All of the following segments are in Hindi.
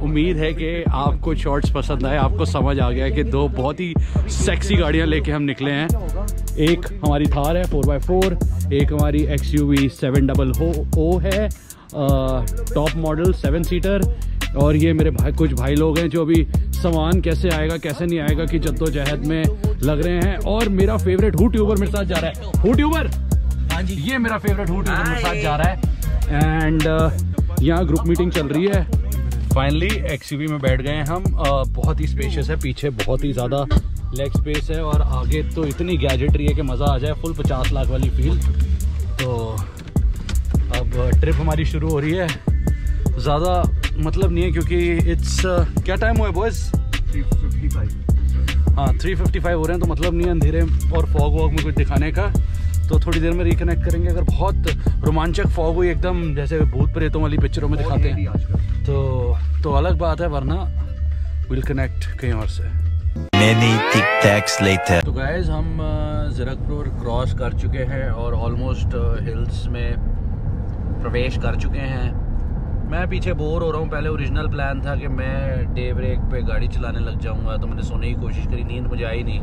है कि आपको शॉर्ट्स पसंद आए आपको समझ आ गया कि दो बहुत ही सेक्सी गाड़ियाँ लेके हम निकले हैं। एक हमारी थार है फोर बाई फोर एक हमारी X U V seven double हो ओ है टॉप मॉडल सेवन सीटर और ये मेरे भाई कुछ भाई लोग हैं जो अभी सामान कैसे आएगा कैसे नहीं आएगा कि जद्दोजहद में लग रहे हैं। और मेरा फेवरेट हु ट्यूबर मेरे साथ जा रहा है। हु ट्यूबर हाँ जी। ये मेरा फेवरेट हु ट्यूबर मेरे साथ जा रहा है। एंड uh, यहाँ ग्रुप मीटिंग चल रही है। फाइनली एक्स में बैठ गए हैं हम। uh, बहुत ही स्पेशियस है पीछे बहुत ही ज़्यादा लेग स्पेस है और आगे तो इतनी गैजेटरी है कि मज़ा आ जाए फुल पचास लाख वाली फील तो अब ट्रिप हमारी शुरू हो रही है। ज़्यादा मतलब नहीं है क्योंकि इट्स uh, क्या टाइम हुआ है बॉयज़ हाँ थ्री फिफ्टी फाइव हो रहे हैं तो मतलब नहीं है अंधेरे और फॉग वॉग में कुछ दिखाने का। तो थोड़ी देर में रिकनेक्ट करेंगे अगर बहुत रोमांचक फॉग हुई एकदम जैसे भूत प्रेतों वाली पिक्चरों में दिखाते हैं। तो तो अलग बात है वरना विल कनेक्ट कहीं और से। Many later. तो गाइज़ हम ज़रकपुर क्रॉस कर चुके हैं और ऑलमोस्ट हिल्स में प्रवेश कर चुके हैं। मैं पीछे बोर हो रहा हूँ। पहले ओरिजिनल प्लान था कि मैं डे ब्रेक पे गाड़ी चलाने लग जाऊँगा तो मैंने सोने की कोशिश करी नींद मुझे आई नहीं।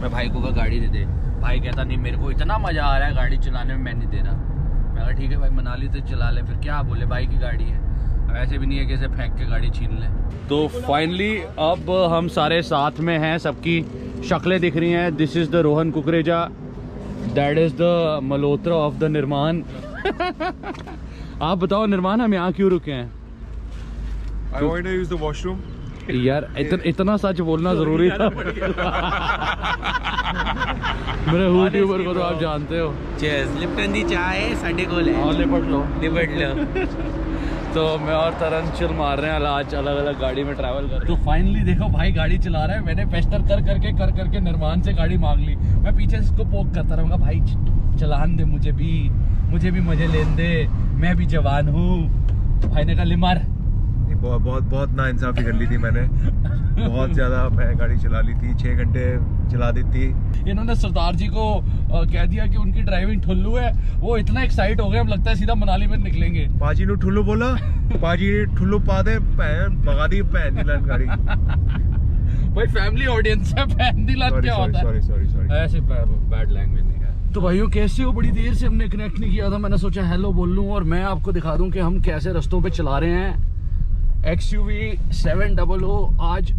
मैं भाई को कहा गाड़ी दे दे। भाई कहता नहीं मेरे को इतना मज़ा आ रहा है गाड़ी चलाने में मैं नहीं दे रहा। मैं कहा ठीक है भाई मनाली तो चला ले फिर क्या बोले भाई की गाड़ी है। ऐसे भी नहीं है कि इसे फेंक के गाड़ी छीन ले। तो फाइनली अब हम सारे साथ में हैं सबकी शक्लें दिख रही हैं। This is the Rohan Kukreja that is the Malhotra of the Nirman आप बताओ निर्माण हम यहाँ क्यों रुके हैं? I want to use the washroom. यार इतना इतना सच बोलना ज़रूरी था। मेरे यूट्यूबर को तो आप जानते हो। चेस लिप्टन दी चाय संडे को ले। और लिपट लो। लिपट लो। तो मैं और तरन चिल मार रहे हैं आज अलग अलग गाड़ी में ट्रैवल कर तो फाइनली देखो भाई, गाड़ी चला रहा है। मैंने पेस्टर कर करके कर करके निर्माण से गाड़ी मांग ली। मैं पीछे इसको पोक करता रहूँगा, भाई, चलान दे मुझे भी। मुझे भी मज़े लेन दे। मैं भी जवान हूँ। भाई ने कहा लिमार बहुत बहुत बहुत ना इंसाफी कर ली थी मैंने। बहुत ज़्यादा मैं गाड़ी चला ली थी छह घंटे चला दी थी इन्होंने सरदार जी को कह दिया कि उनकी ड्राइविंग ठुल्लू है। वो इतना एक्साइट हो गए अब लगता है सीधा मनाली में निकलेंगे। पाजी ने ठुल्लू बोला पाजी ने ठुल्लू पा दे भैन भगा दी भैन दी लाइन गाड़ी। भाई फैमिली ऑडियंस है लात सॉरी क्या होता है? सॉरी सॉरी सॉरी ऐसे बैड लैंग्वेज नहीं तो भाइयों कैसे हो बड़ी देर से हमने कनेक्ट नहीं किया था? मैंने सोचा हेलो बोल लूँ और मैं आपको दिखा दूँ कि हम कैसे रस्तों पे चला रहे हैं। X U V seven double O आज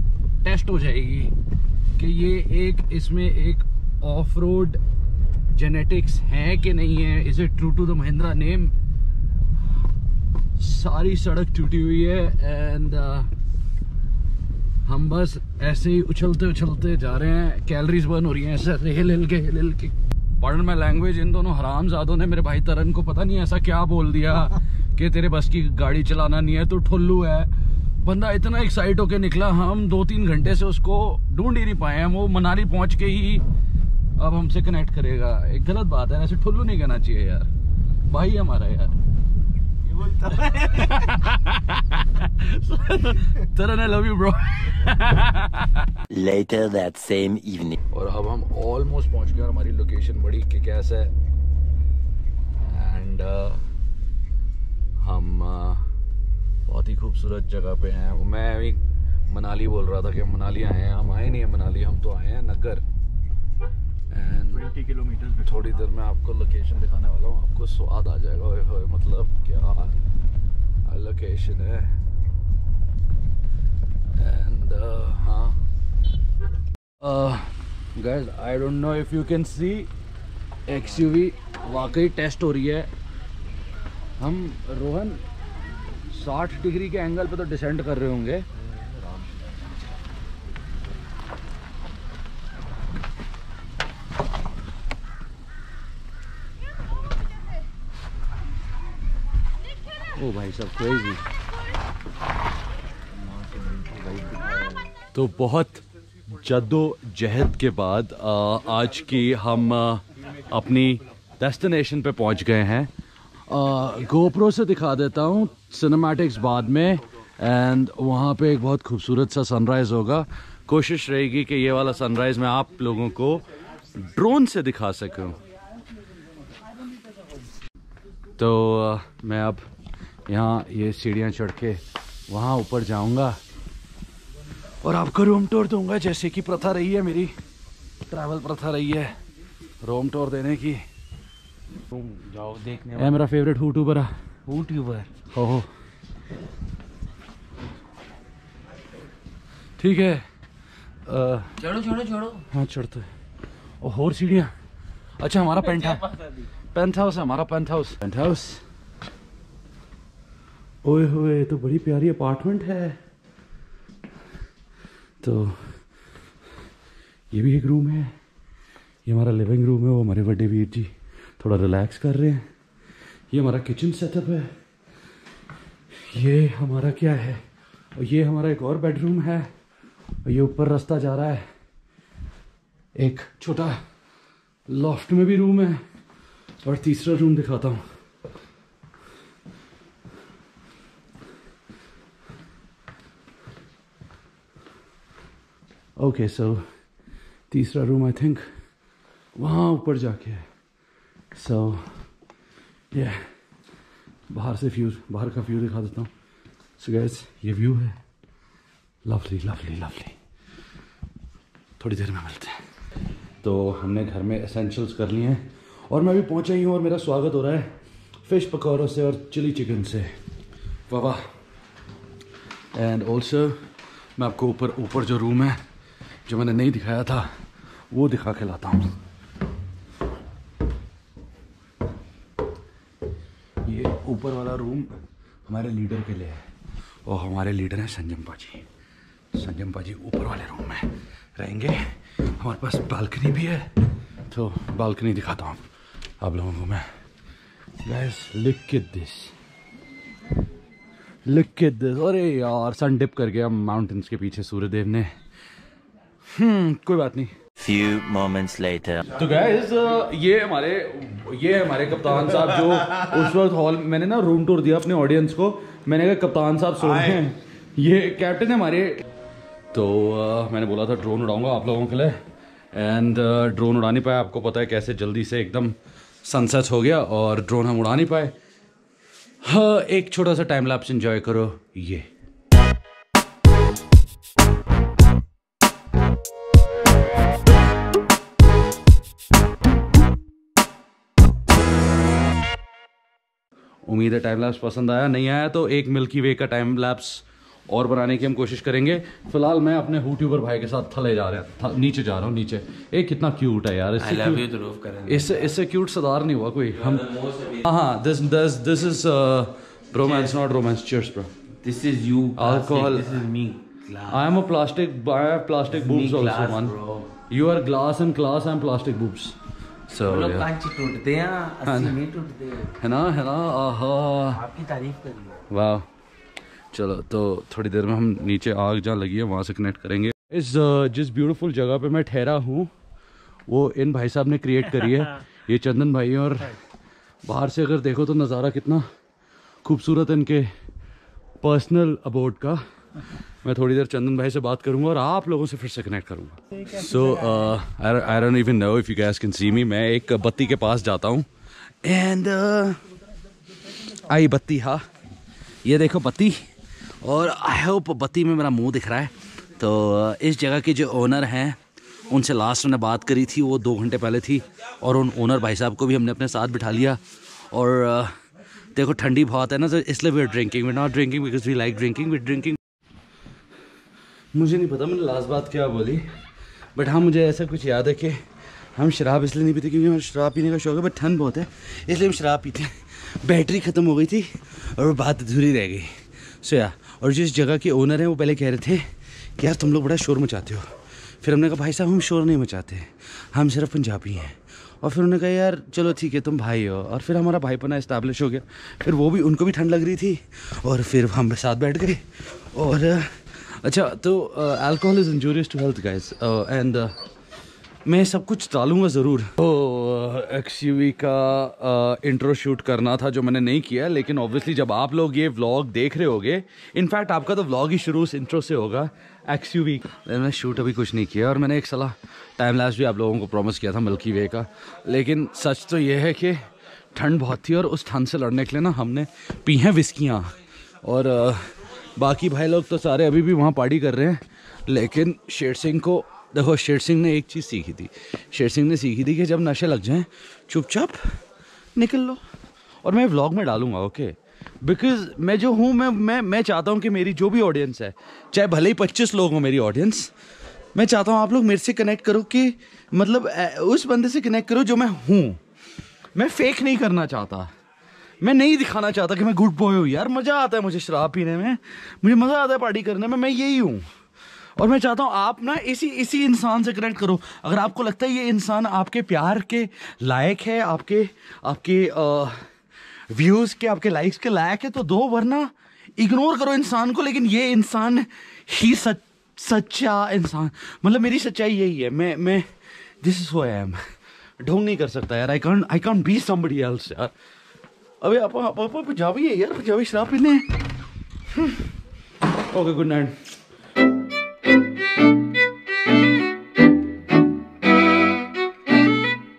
टेस्ट हो जाएगी कि ये एक इसमें एक ऑफ़ रोड जेनेटिक्स है कि नहीं है? Is it true to the Mahindra name सारी सड़क टूटी हुई है एंड uh, हम बस ऐसे ही उछलते उछलते जा रहे हैं। कैलरीज बर्न हो रही हैं ऐसे हिल हिल के हिल हिल के। पढ़ में लैंग्वेज इन दोनों हरामजादों ने मेरे भाई तरन को पता नहीं ऐसा क्या बोल दिया। कि तेरे बस की गाड़ी चलाना नहीं है तो ठुल्लू है। बंदा इतना एक्साइट होके निकला हम दो तीन घंटे से उसको ढूंढ ही नहीं पाए हम वो मनाली पहुँच के ही अब हमसे कनेक्ट करेगा। एक गलत बात है ऐसे ठुल्लू नहीं कहना चाहिए यार। भाई हमारा यार। Taran I love you bro Later that same evening. और अब हम ऑलमोस्ट पहुँच गए और हमारी लोकेशन बड़ी किकैस है। एंड हम बहुत ही खूबसूरत जगह पे हैं। मैं अभी मनाली बोल रहा था कि मनाली आए हैं। हम आए नहीं हैं मनाली हम तो आए हैं नगर। एंड 20 किलोमीटर थोड़ी देर में आपको लोकेशन दिखाने वाला हूँ। आपको स्वाद आ जाएगा। ओए होए मतलब क्या लोकेशन है। एंड हाँ। Guys I don't know if you can see XUV वाकई टेस्ट हो रही है। हम रोहन 60 डिग्री के एंगल पे तो डिसेंड कर रहे होंगे। ओ भाई सब क्रेजी तो बहुत जद्दोजहद के बाद आज की हम अपनी डेस्टिनेशन पे पहुँच गए हैं। गोप्रो से दिखा देता हूँ सिनेमैटिक्स बाद में एंड वहाँ पे एक बहुत खूबसूरत सा सनराइज़ होगा। कोशिश रहेगी कि ये वाला सनराइज़ मैं आप लोगों को ड्रोन से दिखा सकूँ। तो मैं अब यहाँ ये सीढ़ियाँ चढ़ के वहाँ ऊपर जाऊँगा। और आपको रूम टूर दूँगा, जैसे कि प्रथा रही है मेरी। ट्रैवल प्रथा रही है। रूम टूर देने की। जाओ देखने है मेरा फेवरेट यूट्यूबर है। यूट्यूबर हो हो। ठीक है छोड़ो छोड़ो छोड़ो हाँ चढ़ते और और सीढ़ियाँ। अच्छा हमारा पेंट हाउस पेंट हाउस है हमारा पेंट हाउस पेंट हाउस ओए होए तो बड़ी प्यारी अपार्टमेंट है। तो ये भी एक रूम है। ये हमारा लिविंग रूम है वो हमारे बड़े वीर जी। थोड़ा रिलैक्स कर रहे हैं। ये हमारा किचन सेटअप है। ये हमारा क्या है? और ये हमारा एक और बेडरूम है। और ये ऊपर रास्ता जा रहा है। एक छोटा लॉफ्ट में भी रूम है। और तीसरा रूम दिखाता हूँ। ओके सो तीसरा रूम आई थिंक वहाँ ऊपर जाके है। सो ये बाहर से व्यू बाहर का व्यू दिखा देता हूँ। सो गैस ये व्यू है। लवली लवली लवली थोड़ी देर में मिलते हैं। तो हमने घर में एसेंशियल्स कर लिए हैं। और मैं अभी पहुँचा ही हूँ और मेरा स्वागत हो रहा है फ़िश पकौड़ों से और चिली चिकन से। वाह वाह। एंड ऑल्सो मैं आपको ऊपर ऊपर जो रूम है, जो मैंने नहीं दिखाया था, वो दिखा के लाता हूँ ये ऊपर वाला रूम हमारे लीडर के लिए है। और हमारे लीडर हैं संजम पाजी। संजम पाजी ऊपर वाले रूम में रहेंगे। हमारे पास बालकनी भी है। तो बालकनी दिखाता हूँ आप लोगों को मैं। Look at this look at this अरे यार सन डिप कर गया माउंटेन्स के पीछे सूर्यदेव ने। हम्म कोई बात नहीं। Few moments later. तो गैस ये हमारे ये हमारे कप्तान साहब जो उस वक्त हॉल मैंने ना रूम टूर दिया अपने ऑडियंस को। मैंने कहा कप्तान साहब सो रहे हैं। ये कैप्टन है हमारे तो अ, मैंने बोला था ड्रोन उड़ाऊँगा आप लोगों के लिए। एंड ड्रोन उड़ा नहीं पाया। आपको पता है कैसे जल्दी से एकदम सनसेट हो गया और ड्रोन हम उड़ा नहीं पाए। हाँ एक छोटा सा टाइम लैप्स एंजॉय करो। ये। उम्मीद है टाइम लैप्स पसंद आया नहीं आया तो एक मिल्की वे का टाइम लैप्स और बनाने की हम कोशिश करेंगे फ़िलहाल मैं अपने यूट्यूबर भाई के साथ थले जा रहा था नीचे जा रहा हूँ नीचे एक कितना क्यूट है यार इससे यू करेंगे इससे इससे क्यूट सरदार नहीं हुआ कोई हम हाँ हाँ this this this is romance not romance cheers bro this is you Alcohol. This is me I am a plastic. I have plastic boobs also, glass, man. bro. You are glass and class. I'm plastic So लोग. कांच टूटते हैं अस्सी नहीं टूटते है ना है ना? आहा। आपकी तारीफ़ करिए वाह। चलो तो थोड़ी देर में हम नीचे आग जहाँ लगी है वहाँ से कनेक्ट करेंगे। इस जिस ब्यूटीफुल जगह पे मैं ठहरा हूँ वो इन भाई साहब ने क्रिएट करी है। ये चंदन भाई हैं और बाहर से अगर देखो तो नज़ारा कितना खूबसूरत है इनके पर्सनल अबोर्ड का। मैं थोड़ी देर चंदन भाई से बात करूँगा और आप लोगों से फिर से कनेक्ट करूँगा। So I don't even know if you guys can see me मैं एक बत्ती के पास जाता हूँ। एंड आई बत्ती हाँ। ये देखो बत्ती। और आई होप बत्ती में मेरा मुँह दिख रहा है। तो अ, इस जगह के जो ओनर हैं उनसे लास्ट मैंने बात करी थी वो दो घंटे पहले थी। और उन ओनर भाई साहब को भी हमने अपने साथ बिठा लिया। और अ, देखो ठंडी बहुत है ना तो इसलिए we are drinking we not drinking because we like drinking we drinking मुझे नहीं पता, मैंने लास्ट बात क्या बोली। बट हाँ मुझे ऐसा कुछ याद है कि हम शराब इसलिए नहीं पीते क्योंकि हमें शराब पीने का शौक है बट ठंड बहुत है, इसलिए हम शराब पीते हैं। बैटरी ख़त्म हो गई थी और बात अधूरी रह गई। सो या और जिस जगह के ओनर हैं, वो पहले कह रहे थे कि यार, तुम लोग बड़ा शोर मचाते हो। फिर हमने कहा, भाई साहब, हम शोर नहीं मचाते हम सिर्फ़ पंजाबी हैं। और फिर उन्होंने कहा, यार, चलो ठीक है, तुम भाई हो। और फिर हमारा भाईपना इस्टेब्लिश हो गया। फिर वो भी, उनको भी ठंड लग रही थी और फिर हम साथ बैठ गए। और अच्छा तो alcohol is injurious to health guys and मैं सब कुछ डालूँगा ज़रूर। तो एक्स का इंट्रो शूट करना था जो मैंने नहीं किया लेकिन ऑब्वियसली जब आप लोग ये व्लॉग देख रहे होगे इनफैक्ट आपका तो व्लॉग ही शुरू उस इंट्रो से होगा एक्स यू मैंने शूट अभी कुछ नहीं किया और मैंने एक सलाह टाइम लैस भी आप लोगों को प्रॉमिस किया था मिल्की वे का। लेकिन सच तो ये है कि ठंड बहुत थी और उस ठंड से लड़ने के लिए ना हमने पी हैं विस्कियाँ और अ, बाकी भाई लोग तो सारे अभी भी वहाँ पार्टी कर रहे हैं, लेकिन शेर सिंह को, देखो, शेर सिंह ने एक चीज़ सीखी थी। शेर सिंह ने सीखी थी कि जब नशे लग जाएँ, चुपचाप निकल लो और मैं व्लॉग में डालूँगा ओके बिकॉज़ मैं जो हूँ, मैं मैं मैं चाहता हूँ कि मेरी जो भी ऑडियंस है, चाहे भले ही पच्चीस लोग हों मेरी ऑडियंस मैं चाहता हूँ आप लोग मेरे से कनेक्ट करो कि मतलब उस बंदे से कनेक्ट करो जो मैं हूँ। मैं फेक नहीं करना चाहता। मैं नहीं दिखाना चाहता कि मैं गुड बॉय हूँ। यार, मज़ा आता है मुझे शराब पीने में। मुझे मज़ा आता है पार्टी करने में, मैं यही हूँ। और मैं चाहता हूँ आप ना इसी इसी इंसान से कनेक्ट करो। अगर आपको लगता है ये इंसान आपके प्यार के लायक है, आपके आपके व्यूज़ के, आपके लाइक्स के लायक है तो दो वरना इग्नोर करो इंसान को। लेकिन ये इंसान ही सच, सच्चा इंसान। मतलब मेरी सच्चाई यही है। मैं मैं दिस इज़ हो आई एम ढोंग नहीं कर सकता यार। I can't I can't be somebody else यार। अबे आप आप पंजाबी है यार पंजाबी शराब पीने ओके गुड नाइट